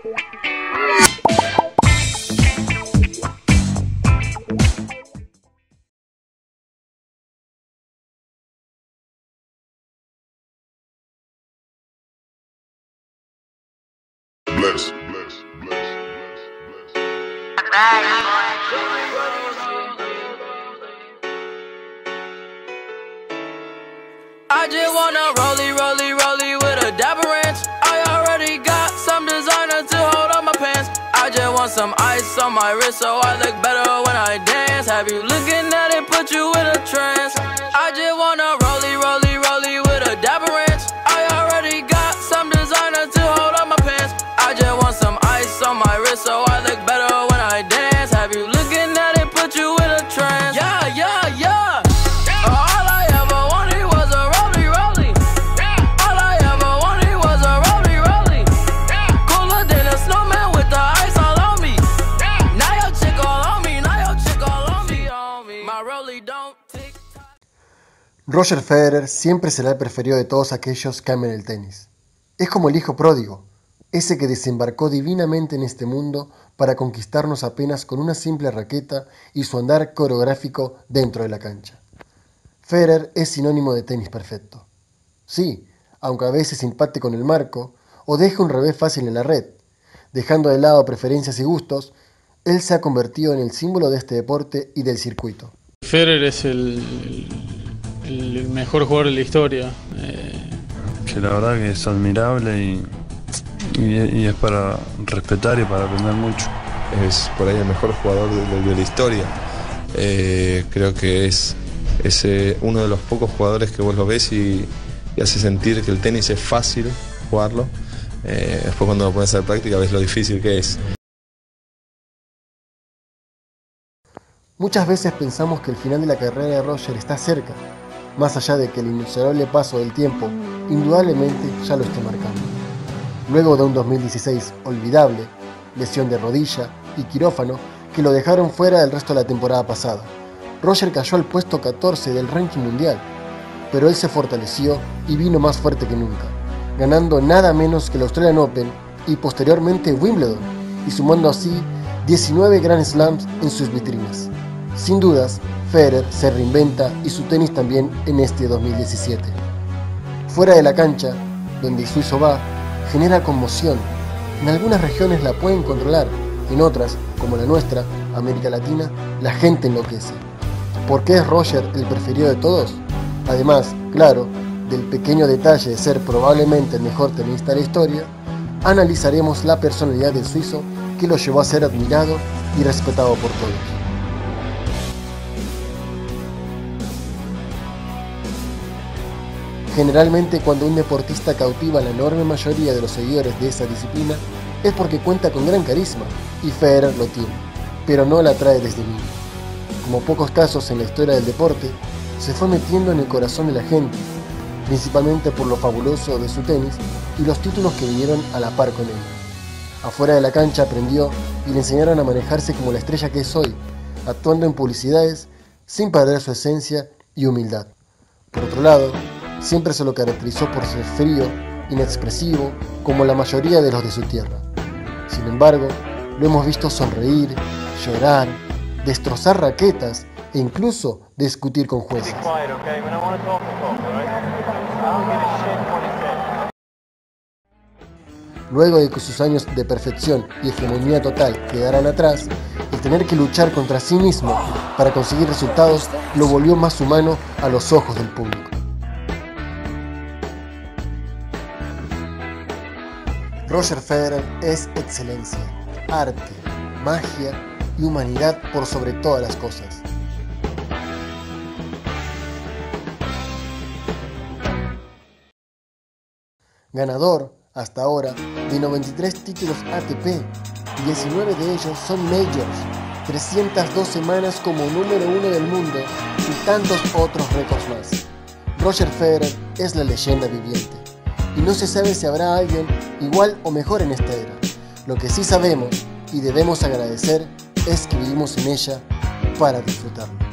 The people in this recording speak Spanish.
Bless, bless, bless, bless, bless. I just want some ice on my wrist so I look better when I dance. Have you looking at it, put you in a trance? Roger Federer siempre será el preferido de todos aquellos que amen el tenis. Es como el hijo pródigo, ese que desembarcó divinamente en este mundo para conquistarnos apenas con una simple raqueta y su andar coreográfico dentro de la cancha. Federer es sinónimo de tenis perfecto. Sí, aunque a veces impacte con el marco o deje un revés fácil en la red. Dejando de lado preferencias y gustos, él se ha convertido en el símbolo de este deporte y del circuito. Federer es el, el- el mejor jugador de la historia. Eh, que la verdad que es admirable y, y- y es para respetar y para aprender mucho. es por ahí el mejor jugador de, de- de la historia. Eh, creo que es, es eh, uno de los pocos jugadores que vos lo ves y, y hace sentir que el tenis es fácil jugarlo. Eh, después cuando lo pones a la práctica ves lo difícil que es. Muchas veces pensamos que el final de la carrera de Roger está cerca, más allá de que el inexorable paso del tiempo indudablemente ya lo esté marcando. Luego de un 2016 olvidable, lesión de rodilla y quirófano que lo dejaron fuera del resto de la temporada pasada, Roger cayó al puesto 14 del ranking mundial, pero él se fortaleció y vino más fuerte que nunca, ganando nada menos que el Australian Open y posteriormente Wimbledon, y sumando así 19 Grand Slams en sus vitrinas. Sin dudas, Federer se reinventa y su tenis también en este 2017. Fuera de la cancha, donde el suizo va, genera conmoción. En algunas regiones la pueden controlar, en otras, como la nuestra, América Latina, la gente enloquece. ¿Por qué es Roger el preferido de todos? Además, claro, del pequeño detalle de ser probablemente el mejor tenista de la historia, analizaremos la personalidad del suizo que lo llevó a ser admirado y respetado por todos. Generalmente cuando un deportista cautiva a la enorme mayoría de los seguidores de esa disciplina es porque cuenta con gran carisma, y Federer lo tiene, pero no la trae desde niño. Como pocos casos en la historia del deporte, se fue metiendo en el corazón de la gente, principalmente por lo fabuloso de su tenis y los títulos que vinieron a la par con él. Afuera de la cancha aprendió y le enseñaron a manejarse como la estrella que es hoy, actuando en publicidades sin perder su esencia y humildad. Por otro lado, siempre se lo caracterizó por ser frío, inexpresivo, como la mayoría de los de su tierra. Sin embargo, lo hemos visto sonreír, llorar, destrozar raquetas e incluso discutir con jueces. Luego de que sus años de perfección y hegemonía total quedaran atrás, el tener que luchar contra sí mismo para conseguir resultados lo volvió más humano a los ojos del público. Roger Federer es excelencia, arte, magia y humanidad por sobre todas las cosas. Ganador, hasta ahora, de 93 títulos ATP, 19 de ellos son majors, 302 semanas como número uno del mundo y tantos otros récords más. Roger Federer es la leyenda viviente y no se sabe si habrá alguien igual o mejor en esta era. Lo que sí sabemos y debemos agradecer es que vivimos en ella para disfrutarla.